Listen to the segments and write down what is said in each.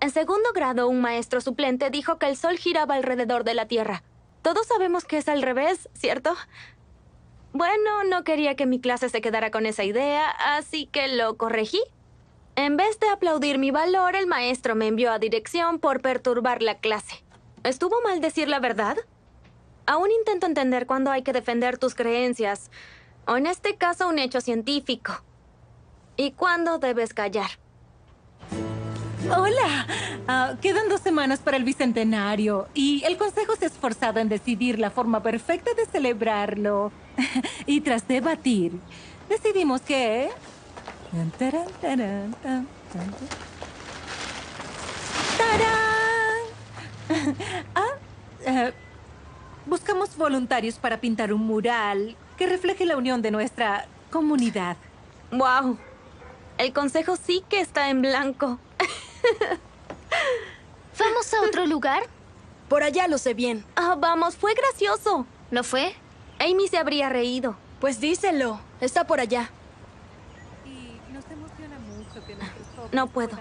En segundo grado, un maestro suplente dijo que el Sol giraba alrededor de la Tierra. Todos sabemos que es al revés, ¿cierto? Bueno, no quería que mi clase se quedara con esa idea, así que lo corregí. En vez de aplaudir mi valor, el maestro me envió a dirección por perturbar la clase. ¿Estuvo mal decir la verdad? Aún intento entender cuándo hay que defender tus creencias, o en este caso un hecho científico, y cuándo debes callar. Hola, Ah, quedan dos semanas para el bicentenario y el consejo se ha esforzado en decidir la forma perfecta de celebrarlo. y tras debatir, decidimos que... ¡Tarán! Ah, eh, buscamos voluntarios para pintar un mural que refleje la unión de nuestra comunidad. ¡Wow! El consejo sí que está en blanco. ¿Vamos a otro lugar? Por allá lo sé bien. Ah, vamos, fue gracioso. ¿Lo fue? Amy se habría reído. Pues díselo. Está por allá. Y nos emociona mucho que nuestros jóvenes No puedo.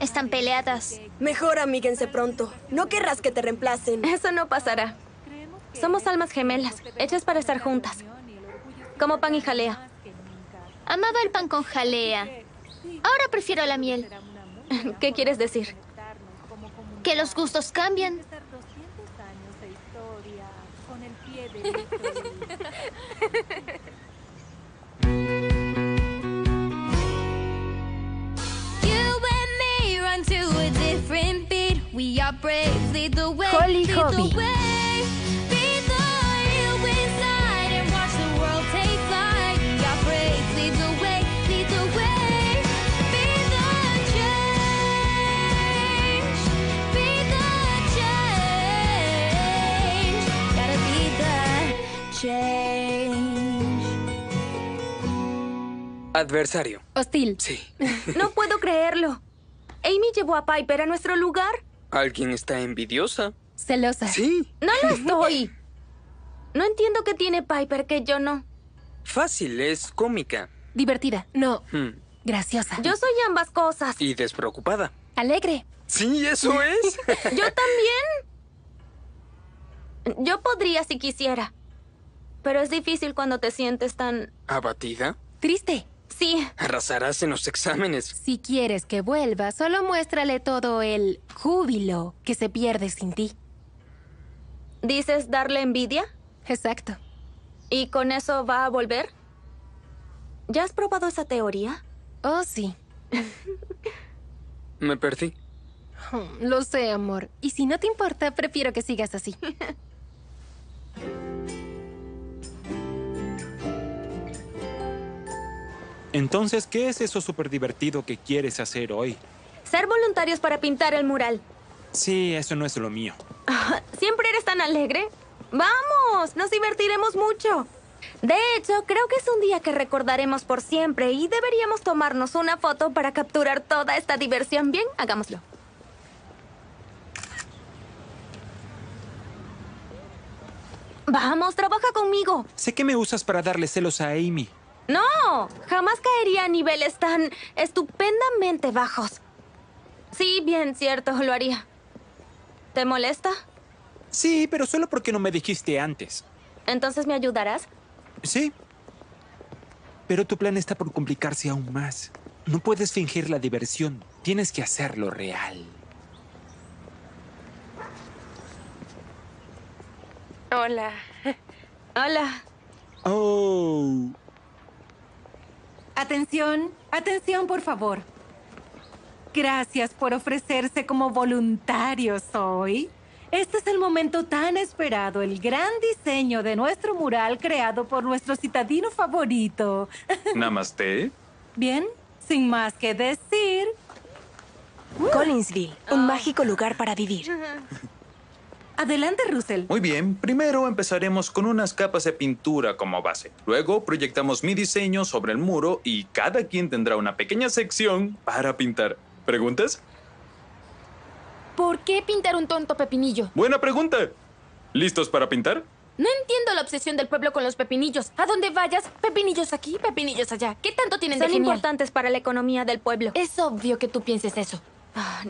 Están en peleadas. este Mejor amíguense pronto. No querrás que te reemplacen. Eso no pasará. Somos almas gemelas, hechas para estar juntas. Como pan y jalea. Amaba el pan con jalea. Ahora prefiero la miel. ¿Qué quieres decir? Que los gustos cambian. Empezar 200 Adversario. Hostil. Sí. No puedo creerlo. Amy llevó a Piper a nuestro lugar. ¿Alguien está envidiosa? Celosa. Sí. No lo estoy. No entiendo qué tiene Piper que yo no. Fácil, es cómica. Divertida. No. Hmm. Graciosa. Yo soy ambas cosas. Y despreocupada. Alegre. Sí, eso es. Yo también. Yo podría si quisiera. Pero es difícil cuando te sientes tan... ¿Abatida? Triste. Sí, Arrasarás en los exámenes. Si quieres que vuelva, solo muéstrale todo el júbilo que se pierde sin ti. dices darle envidia. Exacto. ¿Y con eso va a volver? ¿Ya has probado esa teoría? Oh, sí. Me perdí. Hmm, Lo sé, amor. Y si no te importa, prefiero que sigas así. Entonces, ¿qué es eso súper divertido que quieres hacer hoy? Ser voluntarios para pintar el mural. Sí, eso no es lo mío. ¿Siempre eres tan alegre? Vamos, nos divertiremos mucho. De hecho, creo que es un día que recordaremos por siempre y deberíamos tomarnos una foto para capturar toda esta diversión. Bien, hagámoslo. Vamos, trabaja conmigo. Sé que me usas para darle celos a Amy. No, jamás caería a niveles tan estupendamente bajos. Sí, bien, cierto, lo haría. ¿Te molesta? Sí, pero solo porque no me dijiste antes. Entonces me ayudarás. Sí. Pero tu plan está por complicarse aún más. No puedes fingir la diversión. Tienes que hacerlo real. Hola. Hola. Oh. Atención, atención, por favor. Gracias por ofrecerse como voluntarios hoy. Este es el momento tan esperado, el gran diseño de nuestro mural creado por nuestro citadino favorito. Namaste. Bien, sin más que decir, Collinsville, un mágico lugar para vivir. adelante, Russell. Muy bien, primero empezaremos con unas capas de pintura como base. Luego proyectamos mi diseño sobre el muro y cada quien tendrá una pequeña sección para pintar. ¿Preguntas? ¿Por qué pintar un tonto pepinillo? Buena pregunta. ¿Listos para pintar? No entiendo la obsesión del pueblo con los pepinillos. A donde vayas, pepinillos aquí, pepinillos allá. ¿Qué tanto tienen Son de genial? importantes para la economía del pueblo. Es obvio que tú pienses eso.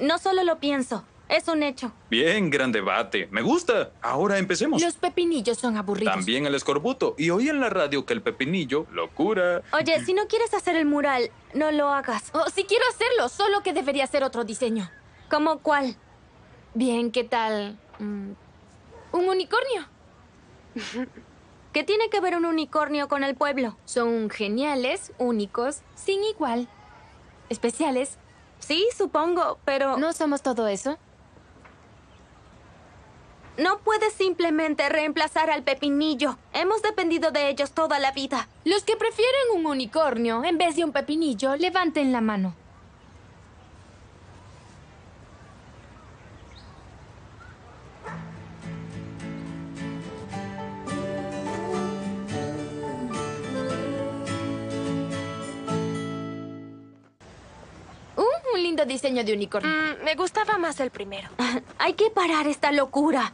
No solo lo pienso, es un hecho. Bien, gran debate. Me gusta. Ahora empecemos. Los pepinillos son aburridos. También el escorbuto. Y oí en la radio que el pepinillo, locura. Oye, si no quieres hacer el mural, no lo hagas. Oh, sí quiero hacerlo, solo que debería ser otro diseño. ¿Cómo cuál? Bien, ¿qué tal? Mm, un unicornio. ¿Qué tiene que ver un unicornio con el pueblo? Son geniales, únicos, sin igual. Especiales. Sí, supongo, pero ¿No somos todo eso? No puedes simplemente reemplazar al pepinillo. Hemos dependido de ellos toda la vida. Los que prefieren un unicornio en vez de un pepinillo, levanten la mano. Uh, un lindo diseño de unicornio. Mm, me gustaba más el primero. Hay que parar esta locura.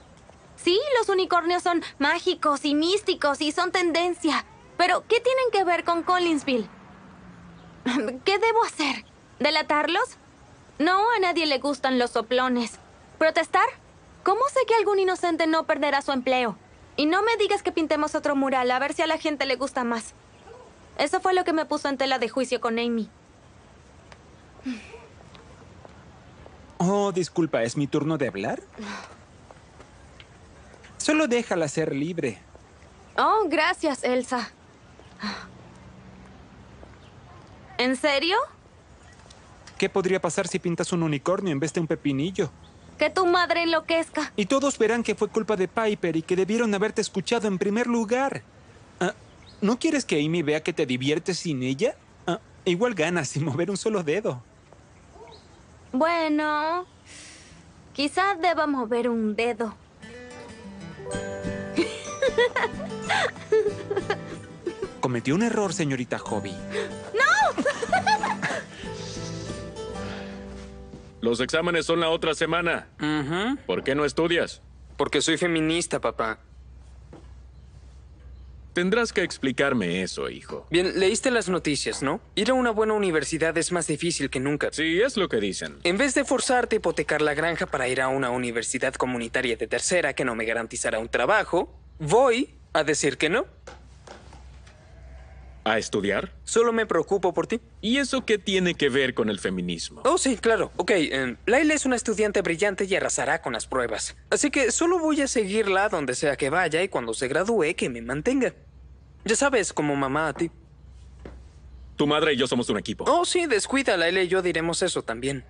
Sí, los unicornios son mágicos y místicos y son tendencia. Pero, ¿qué tienen que ver con Collinsville? ¿Qué debo hacer? ¿Delatarlos? No, a nadie le gustan los soplones. ¿Protestar? ¿Cómo sé que algún inocente no perderá su empleo? Y no me digas que pintemos otro mural, a ver si a la gente le gusta más. Eso fue lo que me puso en tela de juicio con Amy. Oh, disculpa, ¿es mi turno de hablar? Solo déjala ser libre. Oh, gracias, Elsa. ¿En serio? ¿Qué podría pasar si pintas un unicornio en vez de un pepinillo? Que tu madre enloquezca. Y todos verán que fue culpa de Piper y que debieron haberte escuchado en primer lugar. Ah, ¿No quieres que Amy vea que te diviertes sin ella? Ah, igual ganas sin mover un solo dedo. Bueno, quizás deba mover un dedo. Cometió un error, señorita Hobby. Los exámenes son la otra semana. ¿Por qué no estudias? Porque soy feminista, papá. Tendrás que explicarme eso, hijo. Bien, leíste las noticias, ¿no? Ir a una buena universidad es más difícil que nunca. Sí, es lo que dicen. En vez de forzarte a hipotecar la granja para ir a una universidad comunitaria de tercera que no me garantizará un trabajo, voy a decir que no. ¿A estudiar? Solo me preocupo por ti. ¿Y eso qué tiene que ver con el feminismo? Oh, sí, claro. Ok, em, Laila es una estudiante brillante y arrasará con las pruebas. Así que solo voy a seguirla donde sea que vaya y cuando se gradúe que me mantenga. Ya sabes, como mamá a ti. Tu madre y yo somos un equipo. Oh, sí, descuida, Laila y yo diremos eso también.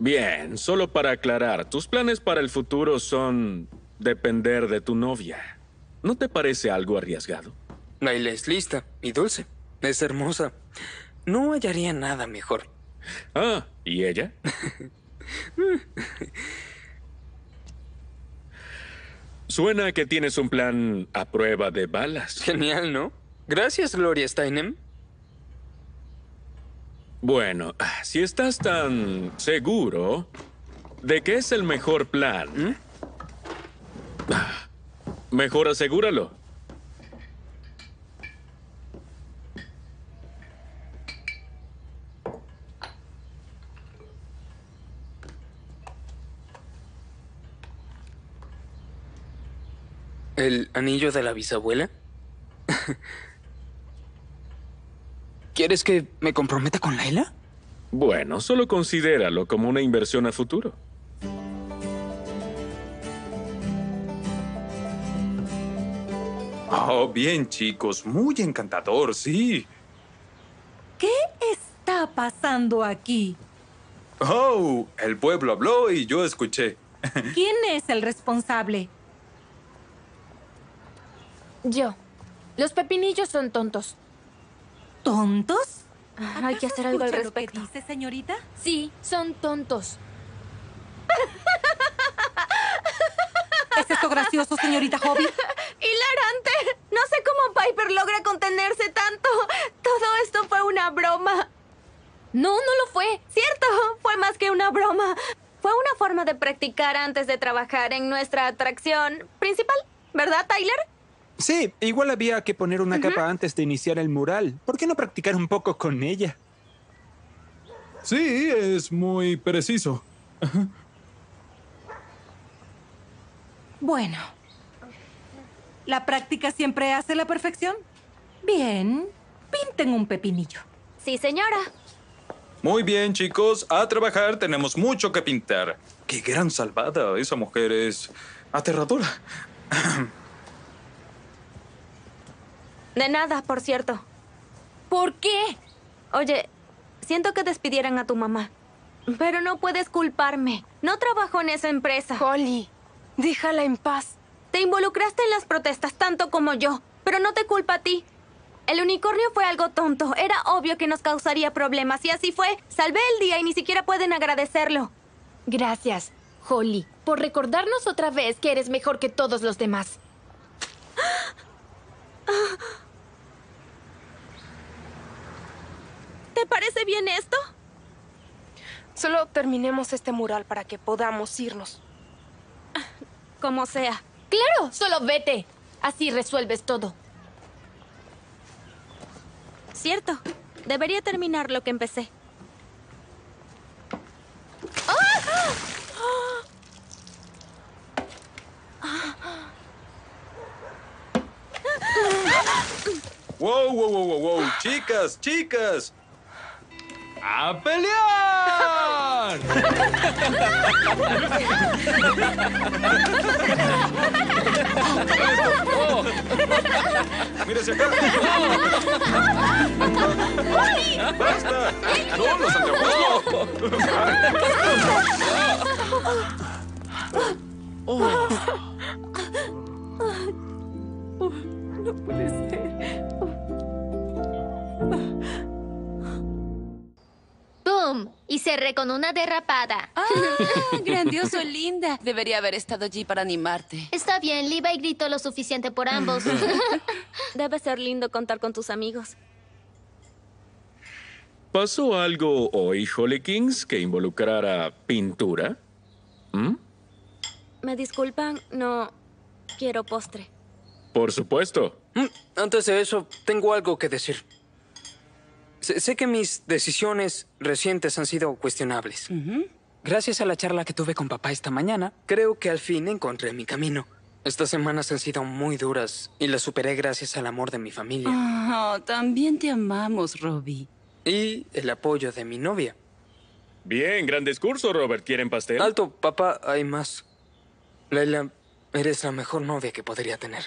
Bien, solo para aclarar, tus planes para el futuro son depender de tu novia. ¿No te parece algo arriesgado? Laila es lista y dulce. Es hermosa. No hallaría nada mejor. Ah, ¿y ella? Suena que tienes un plan a prueba de balas. Genial, ¿no? Gracias, Gloria Steinem. Bueno, si estás tan seguro de que es el mejor plan, ah, mejor asegúralo. ¿El anillo de la bisabuela? ¿Quieres que me comprometa con Laila? Bueno, solo considéralo como una inversión a futuro. Oh, bien, chicos. Muy encantador, sí. ¿Qué está pasando aquí? Oh, el pueblo habló y yo escuché. ¿Quién es el responsable? Yo. Los pepinillos son tontos. ¿Tontos? Hay que hacer algo al ¿Escucha lo que respecto. dice, señorita? Sí, son tontos. ¿Es esto gracioso, señorita Hobby? Logra contenerse tanto. Todo esto fue una broma. No, no lo fue. Cierto, fue más que una broma. Fue una forma de practicar antes de trabajar en nuestra atracción principal, ¿verdad, Tyler? Sí, igual había que poner una capa antes de iniciar el mural. ¿Por qué no practicar un poco con ella? Sí, es muy preciso. Bueno. ¿La práctica siempre hace la perfección? Bien. Pinten un pepinillo. Sí, señora. Muy bien, chicos, a trabajar tenemos mucho que pintar. Qué gran salvada, esa mujer es aterradora. De nada, por cierto. ¿Por qué? Oye, siento que despidieran a tu mamá. Pero no puedes culparme. No trabajo en esa empresa. Holly, déjala en paz. Te involucraste en las protestas tanto como yo, pero no te culpa a ti. El unicornio fue algo tonto. Era obvio que nos causaría problemas y así fue. Salvé el día y ni siquiera pueden agradecerlo. Gracias, Holly, por recordarnos otra vez que eres mejor que todos los demás. ¿Te parece bien esto? Solo terminemos este mural para que podamos irnos. Como sea. Claro, solo vete. Así resuelves todo. Cierto. Debería terminar lo que empecé. Wow, wow, wow, wow, wow. Chicas, chicas. ¡A pelear! ¡Mira hacia acá! ¡Basta! ¡No, los anteojos no! Y con una derrapada. Ah, grandioso, linda. Debería haber estado allí para animarte. Está bien, Levi gritó lo suficiente por ambos. Debe ser lindo contar con tus amigos. ¿Pasó algo hoy, Holly Kings, que involucrara pintura? ¿Mm? Me disculpan, no quiero postre. Por supuesto. Mm, Antes de eso, tengo algo que decir. Sé, sé que mis decisiones recientes han sido cuestionables. Gracias a la charla que tuve con papá esta mañana, creo que al fin encontré mi camino. Estas semanas han sido muy duras y las superé gracias al amor de mi familia Oh, también te amamos, Robbie. y el apoyo de mi novia. Bien, gran discurso, Robert. ¿Quieren pastel? Alto, papá, hay más. Laila, eres la mejor novia que podría tener.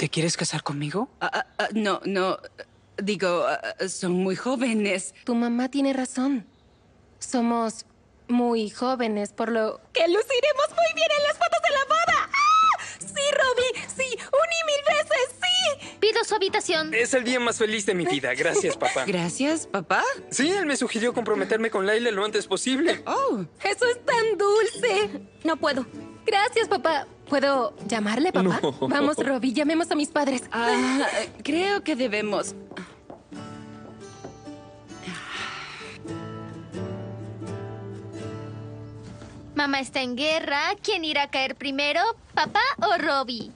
¿Te quieres casar conmigo? Ah, ah, ah, no, no. Digo, son muy jóvenes. Tu mamá tiene razón. Somos muy jóvenes, por lo ¡Que luciremos muy bien en las fotos de la boda! ¡Ah! ¡Sí, Robbie! ¡Sí! ¡Un y mil veces! Pido su habitación. Es el día más feliz de mi vida. Gracias, papá. Gracias, papá. Sí, él me sugirió comprometerme con Laila lo antes posible. Oh, ¡Eso es tan dulce! No puedo. Gracias, papá. ¿Puedo llamarle, papá? No. Vamos, Robbie, llamemos a mis padres. ah, creo que debemos. Mamá está en guerra. ¿Quién irá a caer primero? ¿Papá o Robbie?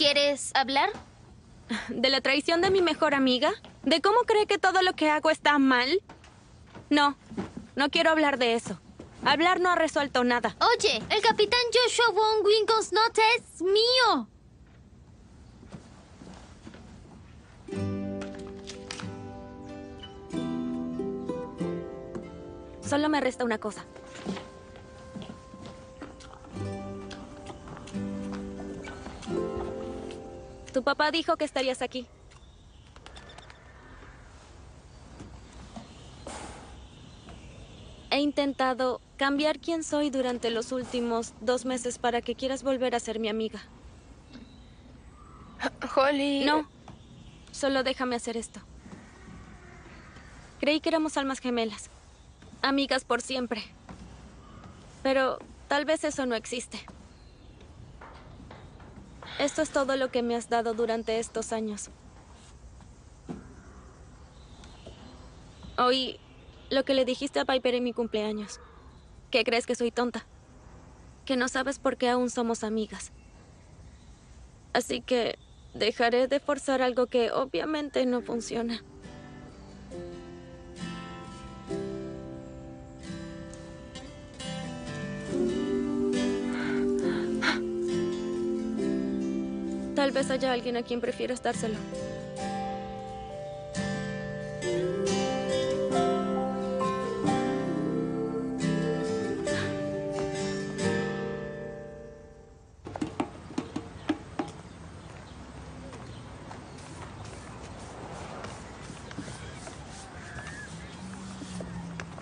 ¿Quieres hablar? ¿De la traición de mi mejor amiga? ¿De cómo cree que todo lo que hago está mal? No, no quiero hablar de eso. Hablar no ha resuelto nada. Oye, el capitán Joshua Von Winkles Not es mío. Solo me resta una cosa. Tu papá dijo que estarías aquí. He intentado cambiar quién soy durante los últimos dos meses para que quieras volver a ser mi amiga. Holly. No, solo déjame hacer esto. Creí que éramos almas gemelas, amigas por siempre. Pero tal vez eso no existe. Esto es todo lo que me has dado durante estos años. Oí lo que le dijiste a Piper en mi cumpleaños. Que crees que soy tonta. Que no sabes por qué aún somos amigas. Así que dejaré de forzar algo que obviamente no funciona. Tal vez haya alguien a quien prefieras dárselo.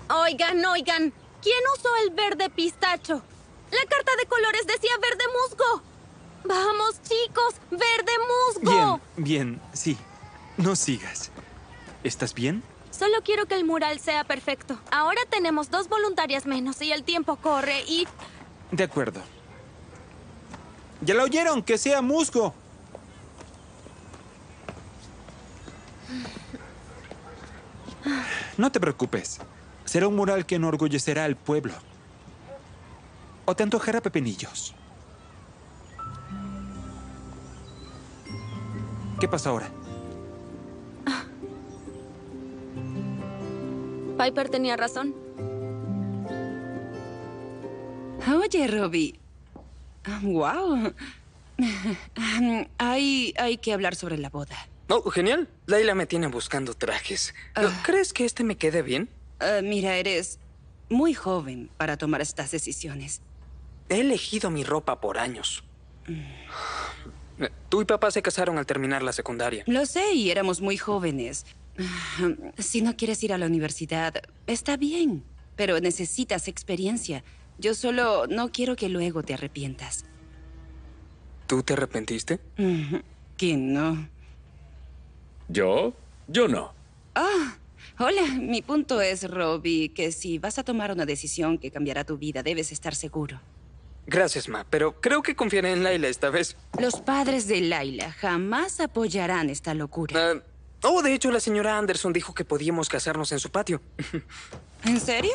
Oigan, oigan. ¿Quién usó el verde pistacho? La carta de colores decía verde musgo. Vamos, chicos, verde musgo. Bien, bien, sí. No sigas. ¿Estás bien? Solo quiero que el mural sea perfecto. Ahora tenemos dos voluntarias menos y el tiempo corre y... De acuerdo. Ya lo oyeron, que sea musgo. No te preocupes. Será un mural que enorgullecerá al pueblo. ¿O te antojará pepinillos? ¿Qué pasa ahora? Piper tenía razón. Oye, Robbie. Wow. Hay, hay que hablar sobre la boda. Oh, genial. Laila me tiene buscando trajes. ¿No ¿Crees que este me quede bien? Ah, mira, eres muy joven para tomar estas decisiones. He elegido mi ropa por años. Tú y papá se casaron al terminar la secundaria. Lo sé, y éramos muy jóvenes. Si no quieres ir a la universidad, está bien, pero necesitas experiencia. Yo solo no quiero que luego te arrepientas. ¿Tú te arrepentiste? ¿Quién no? ¿Yo? Yo no. Ah, hola. Mi punto es, Robbie, que si vas a tomar una decisión que cambiará tu vida, debes estar seguro. Gracias, Ma, pero creo que confiaré en Laila esta vez. Los padres de Laila jamás apoyarán esta locura. Ah, oh, de hecho, la señora Anderson dijo que podíamos casarnos en su patio. ¿En serio?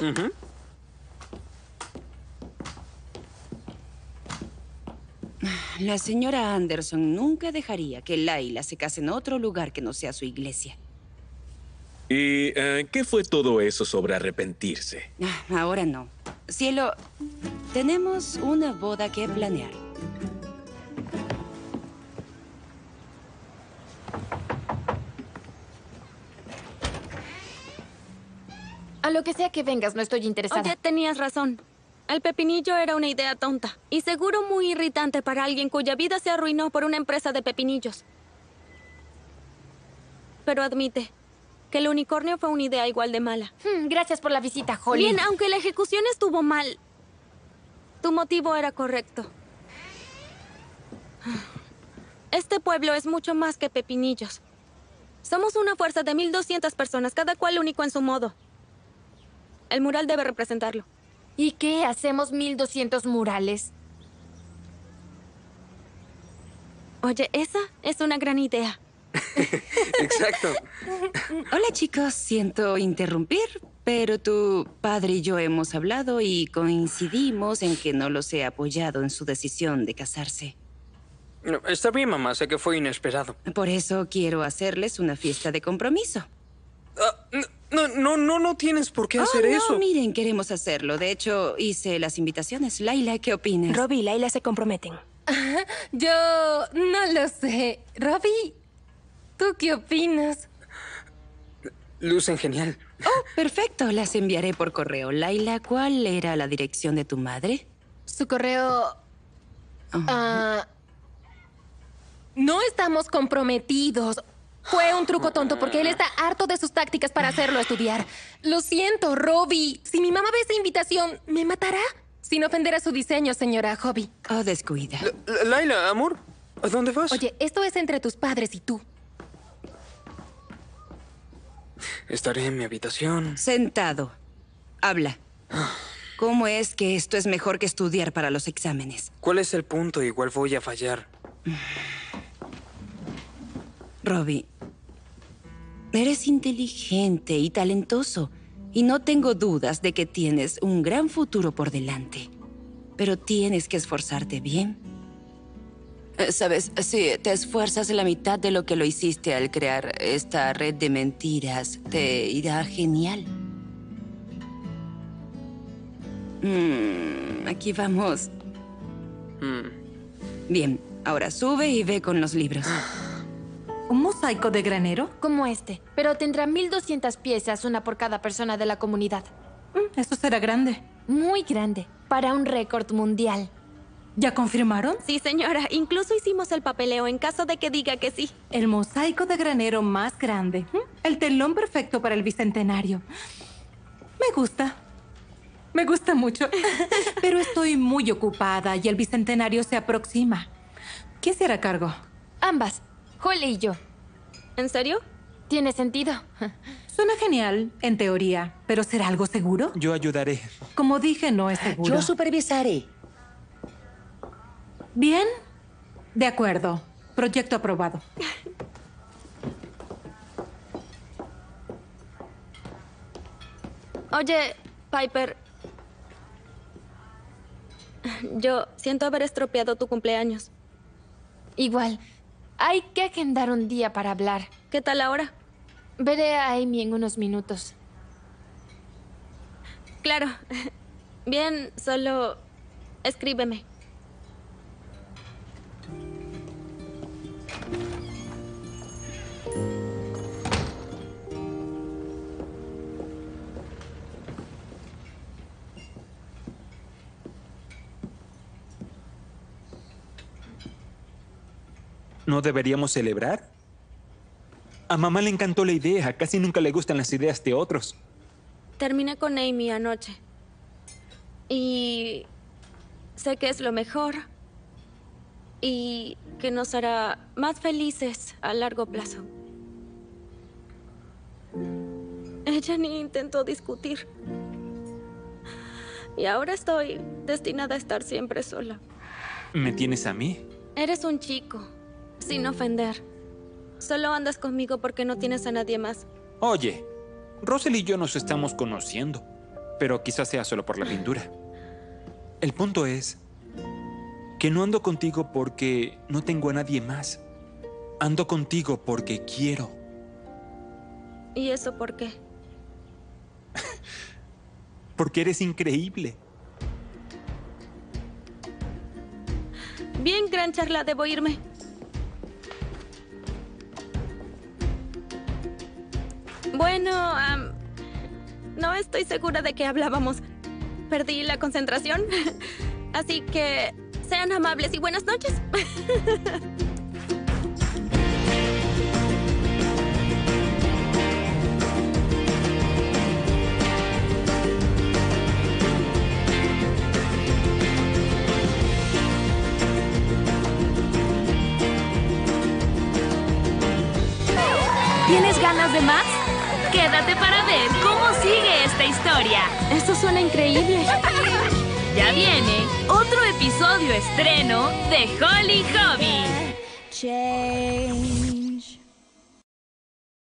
La señora Anderson nunca dejaría que Laila se case en otro lugar que no sea su iglesia. ¿Y eh, qué fue todo eso sobre arrepentirse? Ah, Ahora no. Cielo, tenemos una boda que planear. A lo que sea que vengas, no estoy interesada. Oye, tenías razón. El pepinillo era una idea tonta y seguro muy irritante para alguien cuya vida se arruinó por una empresa de pepinillos. Pero admite que el unicornio fue una idea igual de mala. Hmm, gracias por la visita, Holly. Bien, aunque la ejecución estuvo mal, tu motivo era correcto. Este pueblo es mucho más que pepinillos. Somos una fuerza de 1200 personas, cada cual único en su modo. El mural debe representarlo. ¿Y qué? ¿Hacemos 1200 murales? Oye, esa es una gran idea. Exacto. Hola chicos, siento interrumpir, pero tu padre y yo hemos hablado y coincidimos en que no los he apoyado en su decisión de casarse. No, Está bien, mamá, sé que fue inesperado. Por eso quiero hacerles una fiesta de compromiso. Ah, no, no, no, no tienes por qué Oh, hacer no, eso. miren, queremos hacerlo. De hecho, hice las invitaciones. Laila, ¿qué opinas? Robbie y Laila se comprometen. Yo no lo sé. Robbie, ¿tú qué opinas? Lucen genial. Oh, perfecto. Las enviaré por correo. Laila, ¿cuál era la dirección de tu madre? Su correo... ah, no estamos comprometidos. Fue un truco tonto porque él está harto de sus tácticas para hacerlo estudiar. Lo siento, Robbie. Si mi mamá ve esa invitación, ¿me matará? Sin ofender a su diseño, señora Hobby. Oh, descuida. La- Laila, amor, ¿a dónde vas? Oye, esto es entre tus padres y tú. Estaré en mi habitación. Sentado. Habla. ¿Cómo es que esto es mejor que estudiar para los exámenes? ¿Cuál es el punto? Igual voy a fallar. Robbie, eres inteligente y talentoso, y no tengo dudas de que tienes un gran futuro por delante. Pero tienes que esforzarte bien. Eh, Sabes, si te esfuerzas la mitad de lo que lo hiciste al crear esta red de mentiras, te irá genial. Mm, aquí vamos. Bien, ahora sube y ve con los libros. ¿Un mosaico de granero? Como este, pero tendrá 1200 piezas, una por cada persona de la comunidad. Mm, Eso será grande. Muy grande, para un récord mundial. ¿Ya confirmaron? Sí, señora. Incluso hicimos el papeleo en caso de que diga que sí. El mosaico de granero más grande. ¿Mm? El telón perfecto para el bicentenario. Me gusta. Me gusta mucho. Pero estoy muy ocupada y el bicentenario se aproxima. ¿Quién se hará cargo? Ambas, Holly y yo. ¿En serio? Tiene sentido. Suena genial, en teoría. ¿Pero será algo seguro? Yo ayudaré. Como dije, no es seguro. Yo supervisaré. Bien. De acuerdo. Proyecto aprobado. Oye, Piper. Yo siento haber estropeado tu cumpleaños. Igual. Hay que agendar un día para hablar. ¿Qué tal ahora? Veré a Amy en unos minutos. Claro. Bien, solo escríbeme. ¿No deberíamos celebrar? A mamá le encantó la idea. Casi nunca le gustan las ideas de otros. Terminé con Amy anoche. Y sé que es lo mejor. Y que nos hará más felices a largo plazo. Ella ni intentó discutir. Y ahora estoy destinada a estar siempre sola. ¿Me tienes a mí? Eres un chico, sin ofender. Solo andas conmigo porque no tienes a nadie más. Oye, Russell y yo nos estamos conociendo, pero quizás sea solo por la pintura. El punto es que no ando contigo porque no tengo a nadie más. Ando contigo porque quiero. ¿Y eso por qué? Porque eres increíble. Bien, gran charla, debo irme. Bueno, am, no estoy segura de qué hablábamos. Perdí la concentración. Así que sean amables y buenas noches. ¿Tienes ganas de más? Quédate para ver cómo sigue esta historia. Esto suena increíble. Ya viene otro episodio estreno de Holly Hobby.